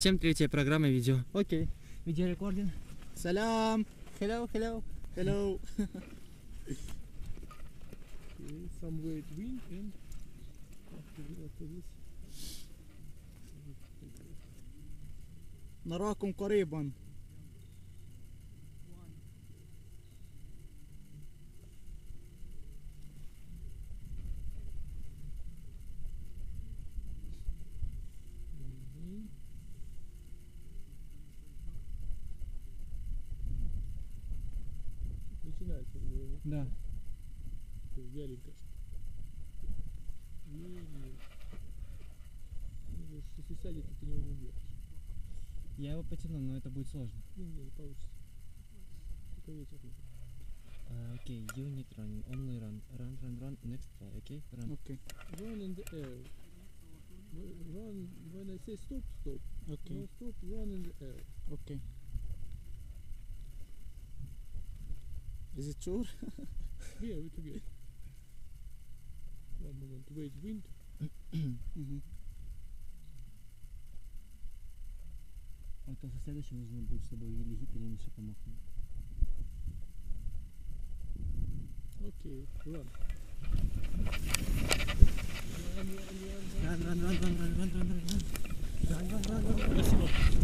Всем третья программа видео. Окей. Видеорекординг. Салям. Hello, hello. Hello. Okay, some weight wind and after, after this نراكم قريبا Да. Яленько. Не, не. Если сядет, то ты не убьешь. Я его потяну, но это будет сложно. Не, не, не получится. Только ветер нужен. Uh, okay, you need run, only run, run, run, run, next try, okay? Run. Okay. Run in the air. Run, when I say stop, stop. Okay. No stop, run in the air. Okay. Is it sure? Here, we together. One moment, wait, wind. Мгм. А то со следующим нужно будет с тобой или Гипер, или Миша помахнуть. Okay, run. Run, run, run, run. Run, run, run, run, run, run, run, run, run. Run, run, run, run. Спасибо.